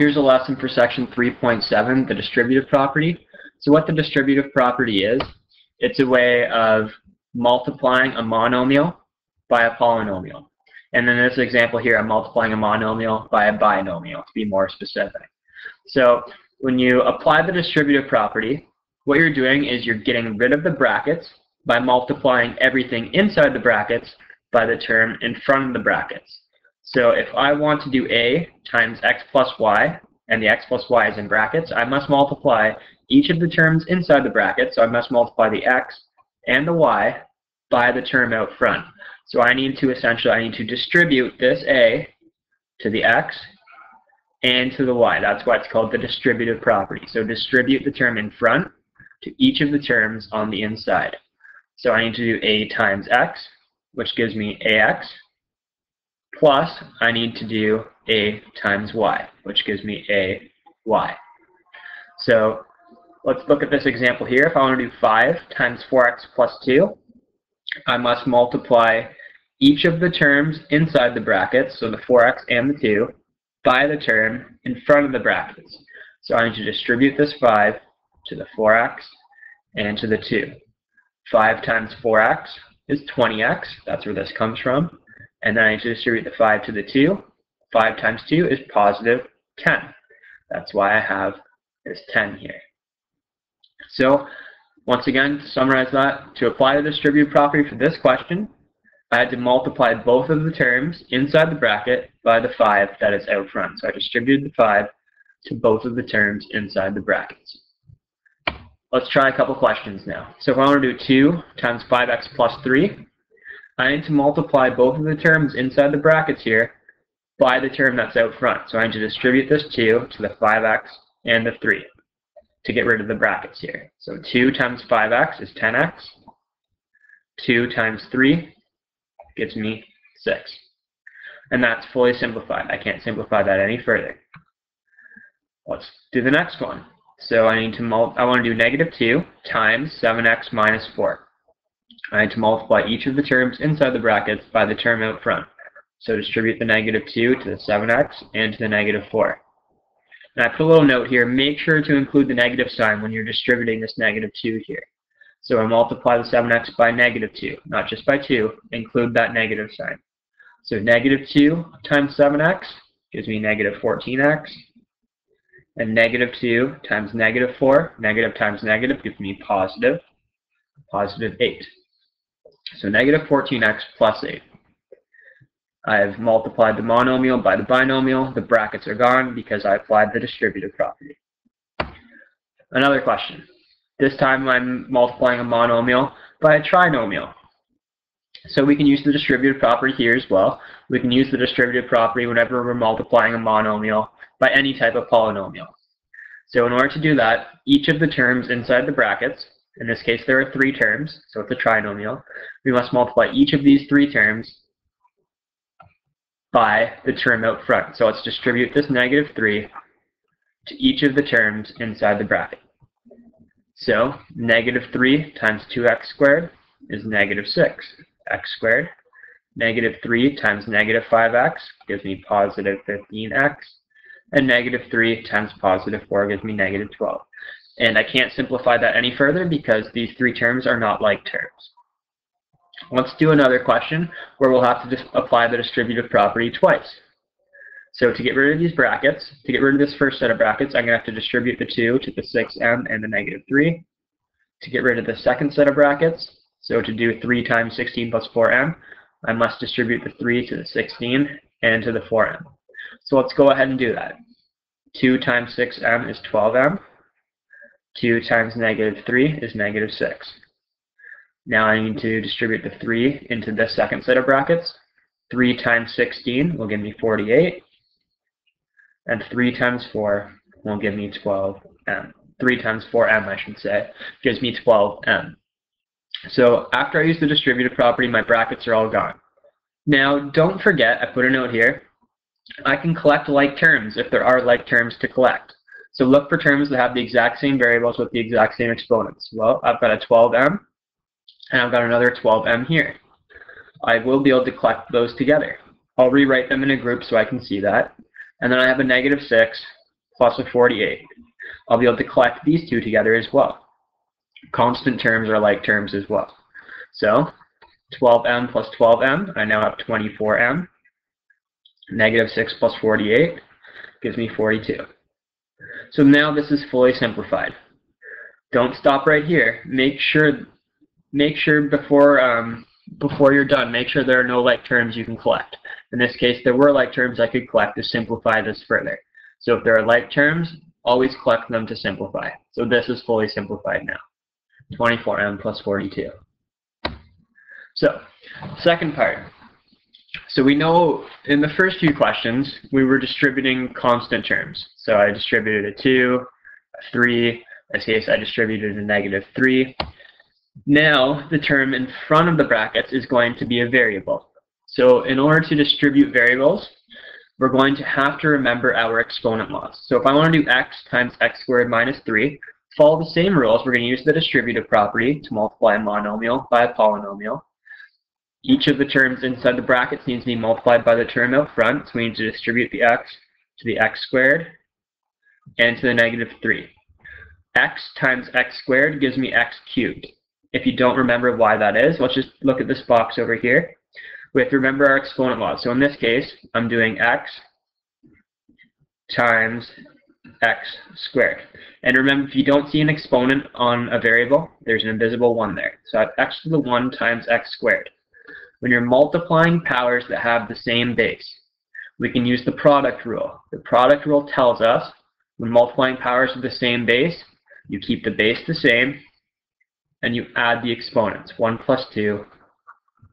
Here's a lesson for section 3.7, the distributive property. So what the distributive property is, it's a way of multiplying a monomial by a polynomial. And in this example here, I'm multiplying a monomial by a binomial, to be more specific. So when you apply the distributive property, what you're doing is you're getting rid of the brackets by multiplying everything inside the brackets by the term in front of the brackets. So if I want to do a times x plus y, and the x plus y is in brackets, I must multiply each of the terms inside the bracket, so I must multiply the x and the y by the term out front. So I need to essentially, I need to distribute this a to the x and to the y. That's why it's called the distributive property. So distribute the term in front to each of the terms on the inside. So I need to do a times x, which gives me ax, plus I need to do a times y, which gives me a y. So let's look at this example here. If I want to do 5 times 4x plus 2, I must multiply each of the terms inside the brackets, so the 4x and the 2, by the term in front of the brackets. So I need to distribute this 5 to the 4x and to the 2. 5 times 4x is 20x. That's where this comes from. And then I distribute the 5 to the 2. 5 times 2 is positive 10. That's why I have this 10 here. So once again, to summarize that, to apply the distributive property for this question, I had to multiply both of the terms inside the bracket by the 5 that is out front. So I distributed the 5 to both of the terms inside the brackets. Let's try a couple questions now. So if I want to do 2 times 5x plus 3, I need to multiply both of the terms inside the brackets here by the term that's out front. So I need to distribute this 2 to the 5x and the 3 to get rid of the brackets here. So 2 times 5x is 10x. 2 times 3 gives me 6. And that's fully simplified. I can't simplify that any further. Let's do the next one. So I need to mul I want to do negative 2 times 7x minus 4. I need to multiply each of the terms inside the brackets by the term out front. So distribute the negative 2 to the 7x and to the negative 4. And I put a little note here, make sure to include the negative sign when you're distributing this negative 2 here. So I multiply the 7x by negative 2, not just by 2, include that negative sign. So negative 2 times 7x gives me negative 14x. And negative 2 times negative 4, negative times negative gives me positive, positive 8. So negative 14x plus 8. I've multiplied the monomial by the binomial. The brackets are gone because I applied the distributive property. Another question. This time I'm multiplying a monomial by a trinomial. So we can use the distributive property here as well. We can use the distributive property whenever we're multiplying a monomial by any type of polynomial. So in order to do that, each of the terms inside the brackets in this case, there are three terms, so it's a trinomial. We must multiply each of these three terms by the term out front. So let's distribute this negative 3 to each of the terms inside the bracket. So negative 3 times 2x squared is negative 6. x squared. Negative 3 times negative 5x gives me positive 15x. And negative 3 times positive 4 gives me negative 12. And I can't simplify that any further because these three terms are not like terms. Let's do another question where we'll have to just apply the distributive property twice. So to get rid of these brackets, to get rid of this first set of brackets, I'm going to have to distribute the 2 to the 6m and the negative 3. To get rid of the second set of brackets, so to do 3 times 16 plus 4m, I must distribute the 3 to the 16 and to the 4m. So let's go ahead and do that. 2 times 6m is 12m. 2 times negative 3 is negative 6. Now I need to distribute the 3 into this second set of brackets. 3 times 16 will give me 48. And 3 times 4 will give me 12m. 3 times 4m, I should say, gives me 12m. So after I use the distributive property, my brackets are all gone. Now, don't forget, I put a note here, I can collect like terms if there are like terms to collect. So look for terms that have the exact same variables with the exact same exponents. Well, I've got a 12m, and I've got another 12m here. I will be able to collect those together. I'll rewrite them in a group so I can see that. And then I have a negative 6 plus a 48. I'll be able to collect these two together as well. Constant terms are like terms as well. So 12m plus 12m, I now have 24m. Negative 6 plus 48 gives me 42. So now this is fully simplified. Don't stop right here. Make sure, make sure before um, before you're done, make sure there are no like terms you can collect. In this case, there were like terms I could collect to simplify this further. So if there are like terms, always collect them to simplify. So this is fully simplified now. 24m plus 42. So, second part. So we know in the first few questions, we were distributing constant terms. So I distributed a 2, a 3, in this case I distributed a negative 3. Now, the term in front of the brackets is going to be a variable. So in order to distribute variables, we're going to have to remember our exponent laws. So if I want to do x times x squared minus 3, follow the same rules. We're going to use the distributive property to multiply a monomial by a polynomial. Each of the terms inside the brackets needs to be multiplied by the term out front, so we need to distribute the x to the x squared and to the negative 3. x times x squared gives me x cubed. If you don't remember why that is, let's just look at this box over here. We have to remember our exponent laws. So in this case, I'm doing x times x squared. And remember, if you don't see an exponent on a variable, there's an invisible 1 there. So I have x to the 1 times x squared. When you're multiplying powers that have the same base, we can use the product rule. The product rule tells us when multiplying powers of the same base, you keep the base the same, and you add the exponents. 1 plus 2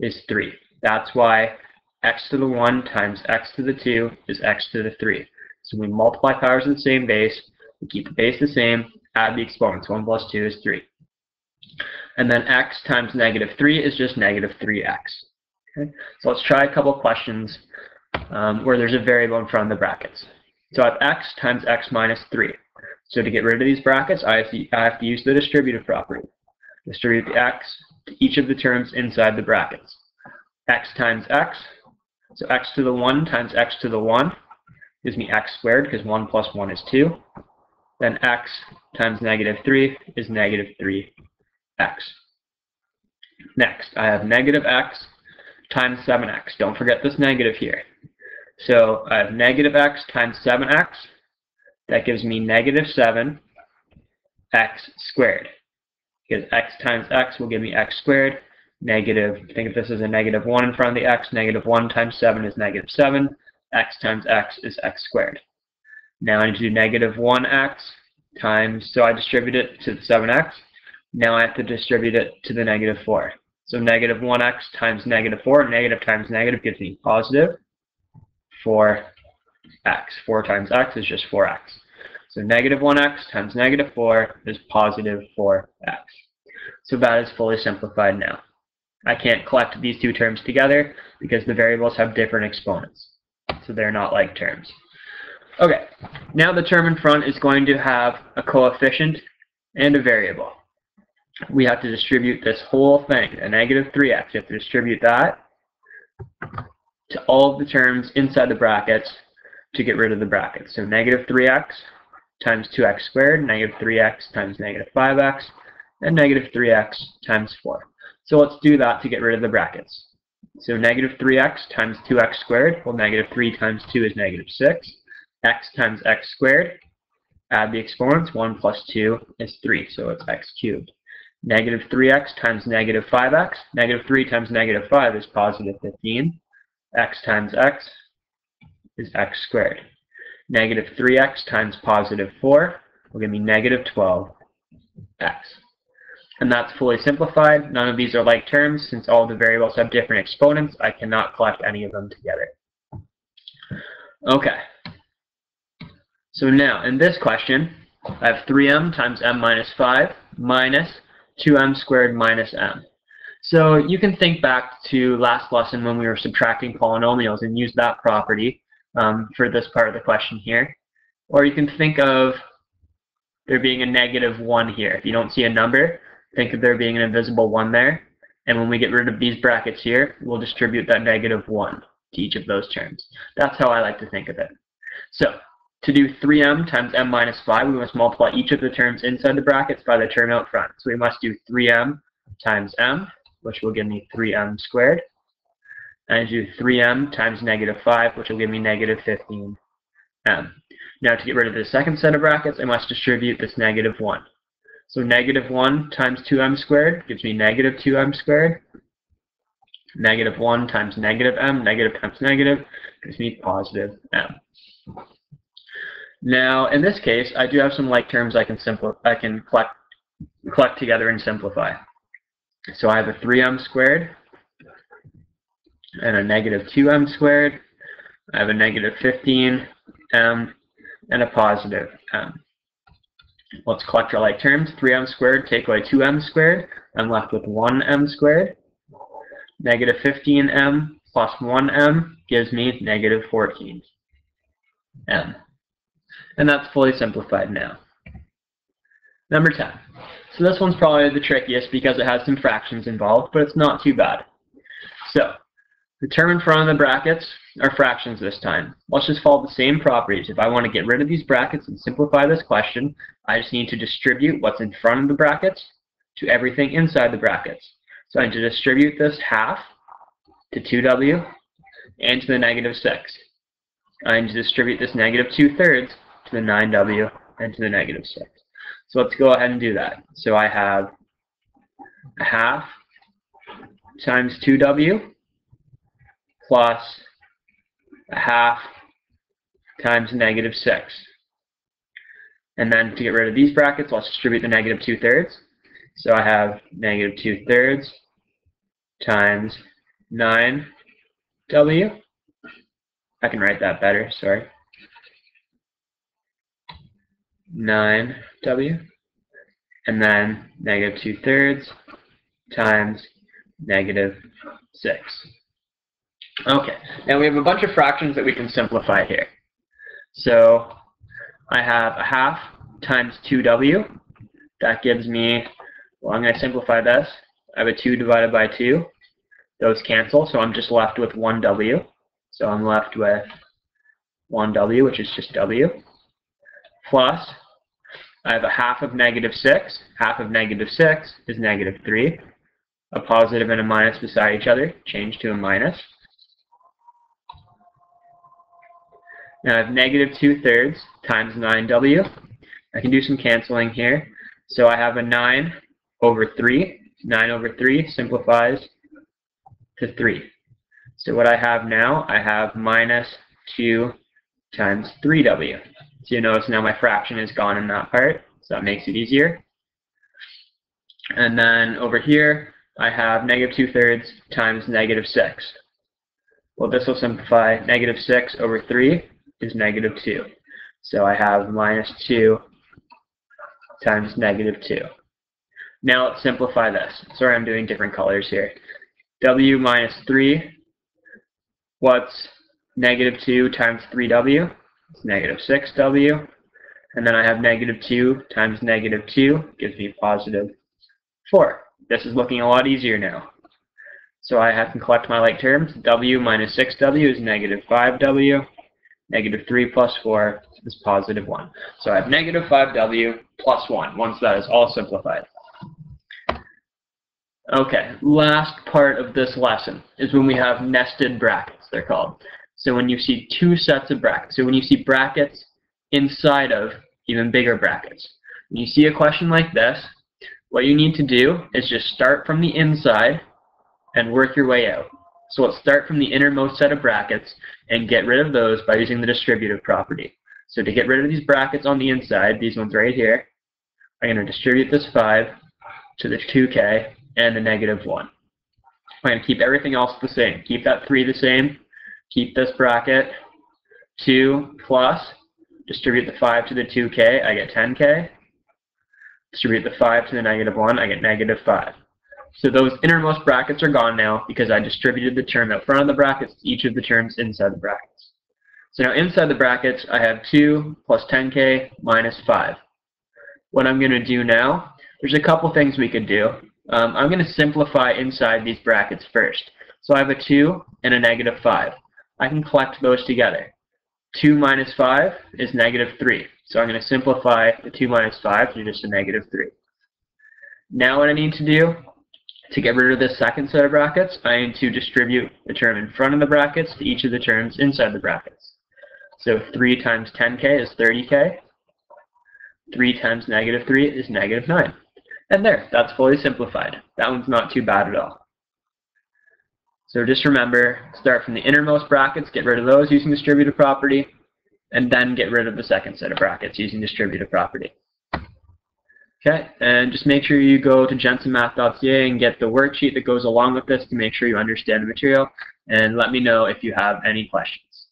is 3. That's why x to the 1 times x to the 2 is x to the 3. So we multiply powers of the same base, we keep the base the same, add the exponents. 1 plus 2 is 3. And then x times negative 3 is just negative 3x. Okay? So let's try a couple questions um, where there's a variable in front of the brackets. So I have x times x minus 3. So to get rid of these brackets, I have to, I have to use the distributive property. Distribute the x to each of the terms inside the brackets x times x. So x to the 1 times x to the 1 gives me x squared because 1 plus 1 is 2. Then x times negative 3 is negative 3x. Next, I have negative x times 7x. Don't forget this negative here. So I have negative x times 7x. That gives me negative 7x squared. Because x times x will give me x squared negative, think of this as a negative 1 in front of the x, negative 1 times 7 is negative 7, x times x is x squared. Now I need to do negative 1x times, so I distribute it to the 7x. Now I have to distribute it to the negative 4. So negative 1x times negative 4, negative times negative gives me positive 4x. 4 times x is just 4x. So negative 1x times negative 4 is positive 4x. So that is fully simplified now. I can't collect these two terms together because the variables have different exponents. So they're not like terms. Okay, now the term in front is going to have a coefficient and a variable. We have to distribute this whole thing, a negative 3x. You have to distribute that to all of the terms inside the brackets to get rid of the brackets. So negative 3x times 2x squared, negative 3x times negative 5x, and negative 3x times 4. So let's do that to get rid of the brackets. So negative 3x times 2x squared, well negative 3 times 2 is negative 6. x times x squared, add the exponents, 1 plus 2 is 3, so it's x cubed. Negative 3x times negative 5x, negative 3 times negative 5 is positive 15. x times x is x squared. Negative 3x times positive 4 will give me negative 12x and that's fully simplified. None of these are like terms. Since all the variables have different exponents, I cannot collect any of them together. Okay. So now, in this question, I have 3m times m minus 5 minus 2m squared minus m. So you can think back to last lesson when we were subtracting polynomials and use that property um, for this part of the question here. Or you can think of there being a negative 1 here. If you don't see a number, think of there being an invisible 1 there. And when we get rid of these brackets here, we'll distribute that negative 1 to each of those terms. That's how I like to think of it. So To do 3m times m minus 5, we must multiply each of the terms inside the brackets by the term out front. So we must do 3m times m, which will give me 3m squared. And do 3m times negative 5, which will give me negative 15m. Now to get rid of the second set of brackets, I must distribute this negative 1. So negative 1 times 2m squared gives me negative 2m squared. Negative 1 times negative m, negative times negative, gives me positive m. Now, in this case, I do have some like terms I can simplify, I can collect, collect together and simplify. So I have a 3m squared and a negative 2m squared. I have a negative 15m and a positive m. Let's collect our like terms. 3m squared take away 2m squared. I'm left with 1m squared. Negative 15m plus 1m gives me negative 14m. And that's fully simplified now. Number 10. So this one's probably the trickiest because it has some fractions involved, but it's not too bad. So, the term in front of the brackets are fractions this time. Let's just follow the same properties. If I want to get rid of these brackets and simplify this question, I just need to distribute what's in front of the brackets to everything inside the brackets. So I need to distribute this half to 2w and to the negative 6. I need to distribute this negative 2 thirds to the 9w and to the negative 6. So let's go ahead and do that. So I have a half times 2w plus a half times negative 6. And then to get rid of these brackets, let's distribute the negative 2 thirds. So I have negative 2 thirds times 9w. I can write that better, sorry. 9w. And then negative 2 thirds times negative 6. Okay, now we have a bunch of fractions that we can simplify here. So I have a half times 2w. That gives me, well, I'm going to simplify this. I have a 2 divided by 2. Those cancel, so I'm just left with 1w. So I'm left with 1w, which is just w. Plus, I have a half of negative 6. Half of negative 6 is negative 3. A positive and a minus beside each other, change to a minus. Now I have negative 2 thirds times 9w. I can do some canceling here. So I have a 9 over 3. 9 over 3 simplifies to 3. So what I have now, I have minus 2 times 3w. So you notice now my fraction is gone in that part, so that makes it easier. And then over here, I have negative 2 thirds times negative 6. Well, this will simplify negative 6 over 3 is negative 2. So I have minus 2 times negative 2. Now let's simplify this. Sorry, I'm doing different colors here. w minus 3, what's negative 2 times 3w? Negative 6w. And then I have negative 2 times negative 2 gives me positive 4. This is looking a lot easier now. So I have to collect my like terms. w minus 6w is negative 5w. Negative 3 plus 4 is positive 1. So I have negative 5w plus 1 once that is all simplified. Okay, last part of this lesson is when we have nested brackets, they're called. So when you see two sets of brackets, so when you see brackets inside of even bigger brackets. When you see a question like this, what you need to do is just start from the inside and work your way out. So let's start from the innermost set of brackets and get rid of those by using the distributive property. So to get rid of these brackets on the inside, these ones right here, I'm going to distribute this 5 to the 2k and the negative 1. I'm going to keep everything else the same. Keep that 3 the same. Keep this bracket 2 plus. Distribute the 5 to the 2k, I get 10k. Distribute the 5 to the negative 1, I get negative 5. So those innermost brackets are gone now because I distributed the term out front of the brackets to each of the terms inside the brackets. So now inside the brackets, I have 2 plus 10k minus 5. What I'm going to do now, there's a couple things we could do. Um, I'm going to simplify inside these brackets first. So I have a 2 and a negative 5. I can collect those together. 2 minus 5 is negative 3. So I'm going to simplify the 2 minus 5 to just a negative 3. Now what I need to do to get rid of this second set of brackets, I need to distribute the term in front of the brackets to each of the terms inside the brackets. So 3 times 10k is 30k. 3 times negative 3 is negative 9. And there, that's fully simplified. That one's not too bad at all. So just remember, start from the innermost brackets, get rid of those using distributive property, and then get rid of the second set of brackets using distributive property. Okay, and just make sure you go to jensenmath.ca and get the worksheet that goes along with this to make sure you understand the material, and let me know if you have any questions.